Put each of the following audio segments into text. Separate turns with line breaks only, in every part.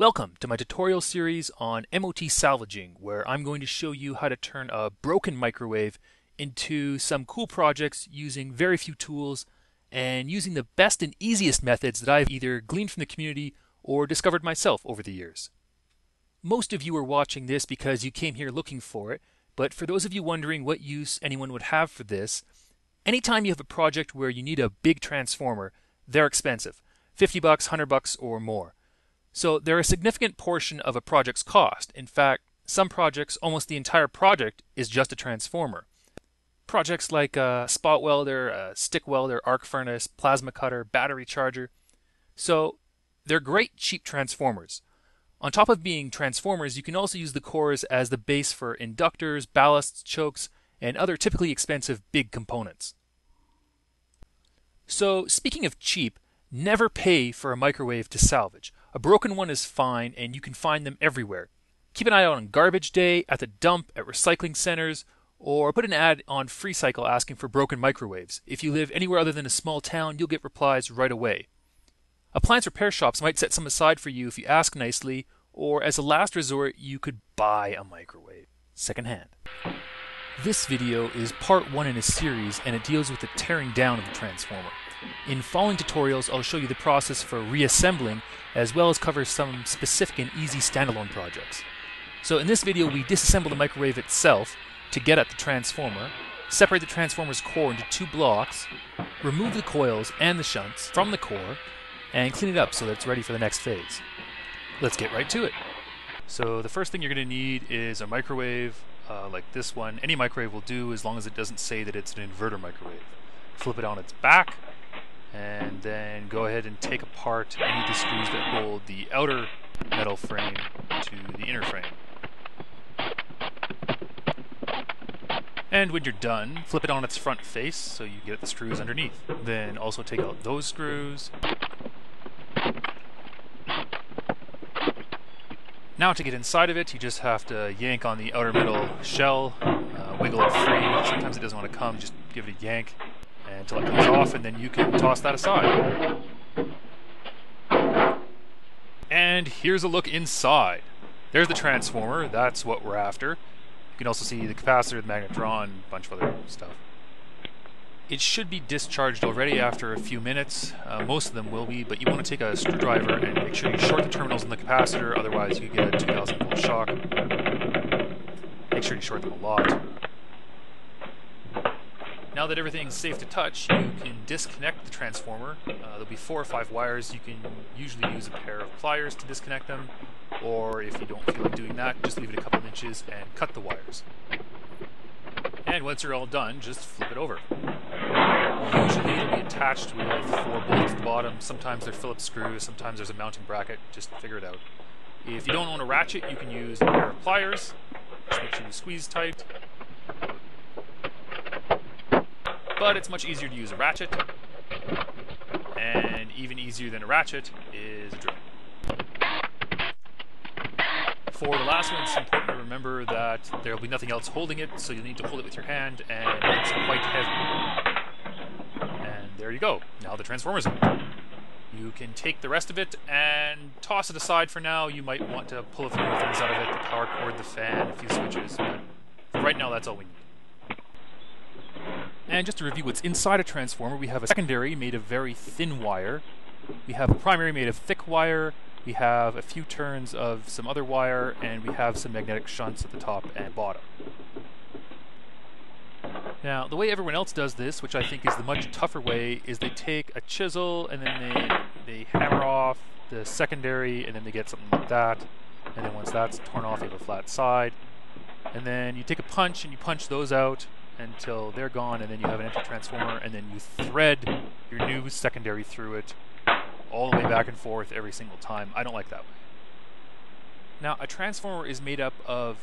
Welcome to my tutorial series on MOT salvaging, where I'm going to show you how to turn a broken microwave into some cool projects using very few tools and using the best and easiest methods that I've either gleaned from the community or discovered myself over the years. Most of you are watching this because you came here looking for it, but for those of you wondering what use anyone would have for this, anytime you have a project where you need a big transformer, they're expensive. 50 bucks, 100 bucks or more. So they're a significant portion of a project's cost. In fact, some projects, almost the entire project, is just a transformer. Projects like a spot welder, a stick welder, arc furnace, plasma cutter, battery charger. So they're great cheap transformers. On top of being transformers, you can also use the cores as the base for inductors, ballasts, chokes, and other typically expensive big components. So, speaking of cheap, never pay for a microwave to salvage. A broken one is fine, and you can find them everywhere. Keep an eye out on garbage day, at the dump, at recycling centers, or put an ad on FreeCycle asking for broken microwaves. If you live anywhere other than a small town, you'll get replies right away. Appliance repair shops might set some aside for you if you ask nicely, or as a last resort, you could buy a microwave secondhand. This video is part one in a series, and it deals with the tearing down of the transformer. In following tutorials, I'll show you the process for reassembling, as well as cover some specific and easy standalone projects. So in this video, we disassemble the microwave itself to get at the transformer, separate the transformer's core into two blocks, remove the coils and the shunts from the core, and clean it up so that it's ready for the next phase. Let's get right to it. So the first thing you're going to need is a microwave uh, like this one. Any microwave will do as long as it doesn't say that it's an inverter microwave. Flip it on its back, and then go ahead and take apart any of the screws that hold the outer metal frame to the inner frame. And when you're done, flip it on its front face so you get the screws underneath. Then also take out those screws. Now to get inside of it, you just have to yank on the outer metal shell, uh, wiggle it free. Sometimes it doesn't want to come, just give it a yank until it comes off, and then you can toss that aside. And here's a look inside. There's the transformer, that's what we're after. You can also see the capacitor, the magnetron, a bunch of other stuff. It should be discharged already after a few minutes. Uh, most of them will be, but you want to take a screwdriver and make sure you short the terminals in the capacitor, otherwise you get a 2000 volt shock. Make sure you short them a lot. Now that everything's safe to touch, you can disconnect the transformer. Uh, there'll be four or five wires. You can usually use a pair of pliers to disconnect them, or if you don't feel like doing that, just leave it a couple inches and cut the wires. And once you're all done, just flip it over. Usually it'll be attached with four bolts at the bottom. Sometimes they're Phillips screws, sometimes there's a mounting bracket. Just figure it out. If you don't own a ratchet, you can use a pair of pliers. Just make sure you squeeze tight. But it's much easier to use a ratchet. And even easier than a ratchet is a drill. For the last one, it's important to remember that there will be nothing else holding it, so you'll need to hold it with your hand, and it's quite heavy. And there you go. Now the transformer's out. You can take the rest of it and toss it aside for now. You might want to pull a few more things out of it, the power cord, the fan, a few switches, but right now that's all we need. And just to review what's inside a transformer, we have a secondary made of very thin wire. We have a primary made of thick wire. We have a few turns of some other wire, and we have some magnetic shunts at the top and bottom. Now, the way everyone else does this, which I think is the much tougher way, is they take a chisel and then they, they hammer off the secondary, and then they get something like that. And then once that's torn off, you have a flat side. And then you take a punch and you punch those out, until they're gone, and then you have an empty transformer, and then you thread your new secondary through it all the way back and forth every single time. I don't like that way. Now, a transformer is made up of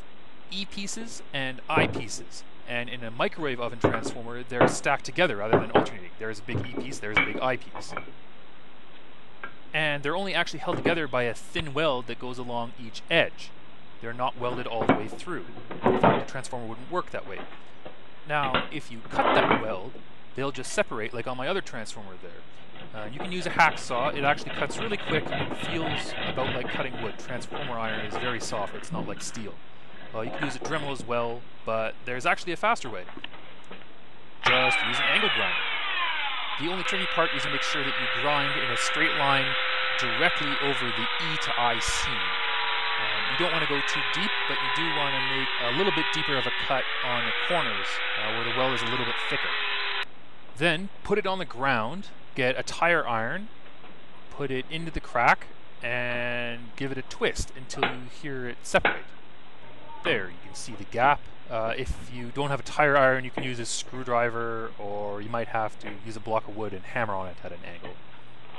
E pieces and I pieces. And in a microwave oven transformer, they're stacked together rather than alternating. There's a big E piece, there's a big I piece. And they're only actually held together by a thin weld that goes along each edge. They're not welded all the way through. In fact, a transformer wouldn't work that way. Now, if you cut that weld, they'll just separate like on my other transformer there. Uh, you can use a hacksaw. It actually cuts really quick and feels about like cutting wood. Transformer iron is very soft. It's not like steel. Uh, you can use a Dremel as well, but there's actually a faster way. Just use an angle grinder. The only tricky part is to make sure that you grind in a straight line directly over the E to I seam. You don't want to go too deep, but you do want to make a little bit deeper of a cut on the corners uh, where the weld is a little bit thicker. Then put it on the ground, get a tire iron, put it into the crack, and give it a twist until you hear it separate. There, you can see the gap. Uh, if you don't have a tire iron, you can use a screwdriver, or you might have to use a block of wood and hammer on it at an angle.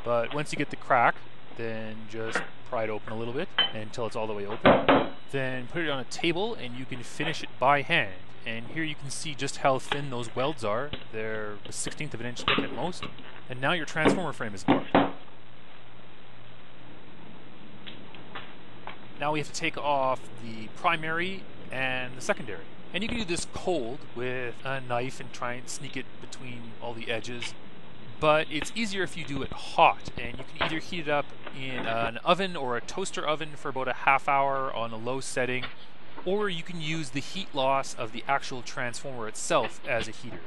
But once you get the crack, then just pry it open a little bit until it's all the way open. Then put it on a table and you can finish it by hand. And here you can see just how thin those welds are. They're a 16th of an inch thick at most. And now your transformer frame is marked. Now we have to take off the primary and the secondary. And you can do this cold with a knife and try and sneak it between all the edges but it's easier if you do it hot and you can either heat it up in an oven or a toaster oven for about a half hour on a low setting or you can use the heat loss of the actual transformer itself as a heater.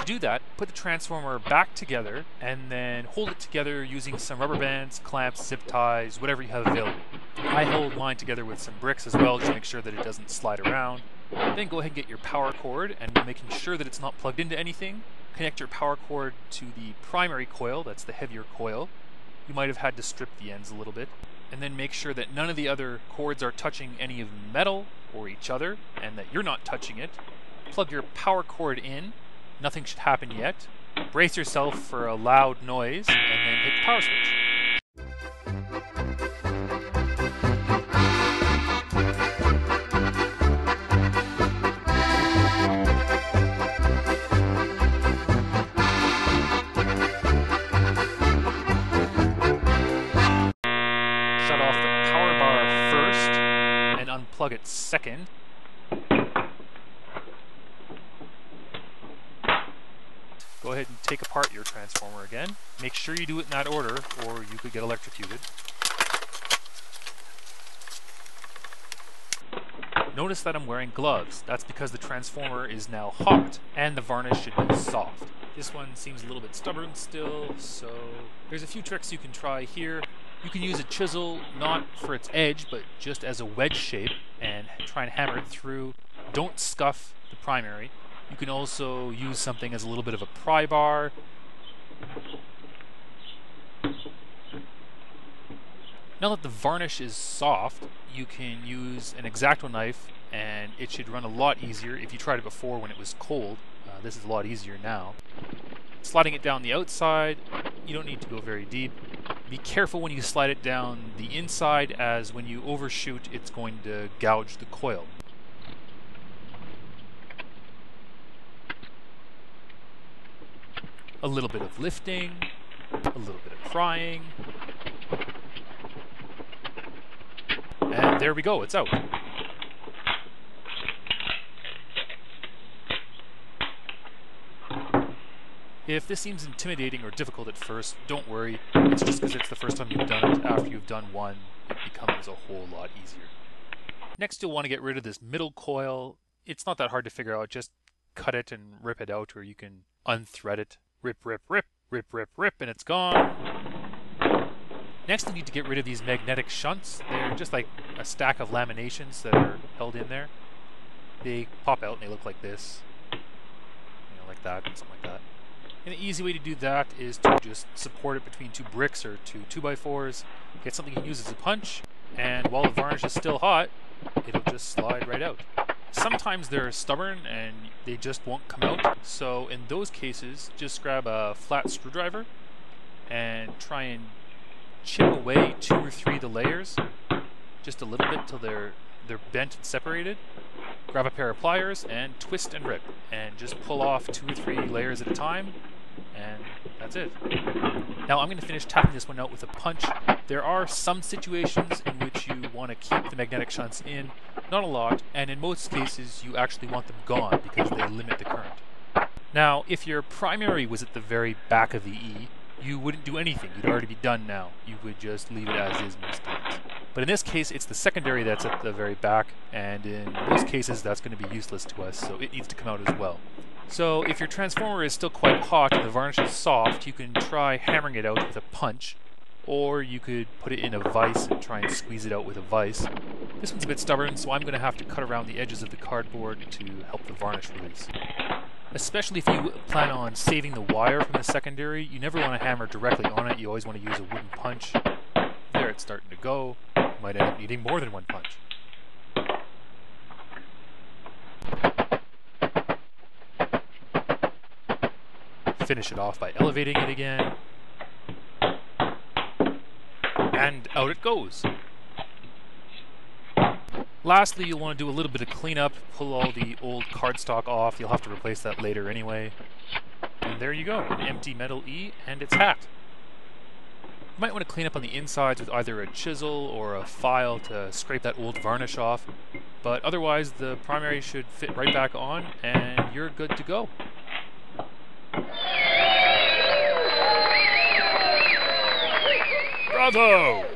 To do that, put the transformer back together and then hold it together using some rubber bands, clamps, zip ties, whatever you have available. I hold mine together with some bricks as well to make sure that it doesn't slide around. Then go ahead and get your power cord and making sure that it's not plugged into anything connect your power cord to the primary coil, that's the heavier coil. You might have had to strip the ends a little bit. And then make sure that none of the other cords are touching any of the metal or each other, and that you're not touching it. Plug your power cord in, nothing should happen yet. Brace yourself for a loud noise, and then hit the power switch. Shut off the power bar first, and unplug it second. Go ahead and take apart your transformer again. Make sure you do it in that order or you could get electrocuted. Notice that I'm wearing gloves. That's because the transformer is now hot and the varnish should be soft. This one seems a little bit stubborn still, so there's a few tricks you can try here. You can use a chisel not for its edge, but just as a wedge shape and try and hammer it through. Don't scuff the primary. You can also use something as a little bit of a pry bar. Now that the varnish is soft, you can use an X-Acto knife and it should run a lot easier. If you tried it before when it was cold, uh, this is a lot easier now. Sliding it down the outside, you don't need to go very deep. Be careful when you slide it down the inside as when you overshoot it's going to gouge the coil. A little bit of lifting, a little bit of prying, and there we go, it's out. If this seems intimidating or difficult at first, don't worry. It's just because it's the first time you've done it. After you've done one, it becomes a whole lot easier. Next, you'll want to get rid of this middle coil. It's not that hard to figure out. Just cut it and rip it out, or you can unthread it. Rip, rip, rip, rip, rip, rip, and it's gone. Next, you need to get rid of these magnetic shunts. They're just like a stack of laminations that are held in there. They pop out and they look like this. You know, like that, and something like that. And the easy way to do that is to just support it between two bricks or two 2x4s, get something you can use as a punch, and while the varnish is still hot, it'll just slide right out. Sometimes they're stubborn and they just won't come out, so in those cases, just grab a flat screwdriver and try and chip away two or three of the layers, just a little bit till they're they're bent and separated, grab a pair of pliers and twist and rip and just pull off two or three layers at a time and that's it. Now I'm going to finish tapping this one out with a punch. There are some situations in which you want to keep the magnetic shunts in, not a lot, and in most cases you actually want them gone because they limit the current. Now, if your primary was at the very back of the E, you wouldn't do anything. You'd already be done now. You would just leave it as is times. But in this case, it's the secondary that's at the very back, and in most cases, that's going to be useless to us, so it needs to come out as well. So if your transformer is still quite hot and the varnish is soft, you can try hammering it out with a punch, or you could put it in a vise and try and squeeze it out with a vise. This one's a bit stubborn, so I'm going to have to cut around the edges of the cardboard to help the varnish release. Especially if you plan on saving the wire from the secondary, you never want to hammer directly on it, you always want to use a wooden punch. There, it's starting to go. Might end up needing more than one punch. Finish it off by elevating it again. And out it goes. Lastly, you'll want to do a little bit of cleanup, pull all the old cardstock off. You'll have to replace that later anyway. And there you go, an empty metal E, and it's hacked. You might want to clean up on the insides with either a chisel or a file to scrape that old varnish off, but otherwise the primary should fit right back on, and you're good to go. Bravo!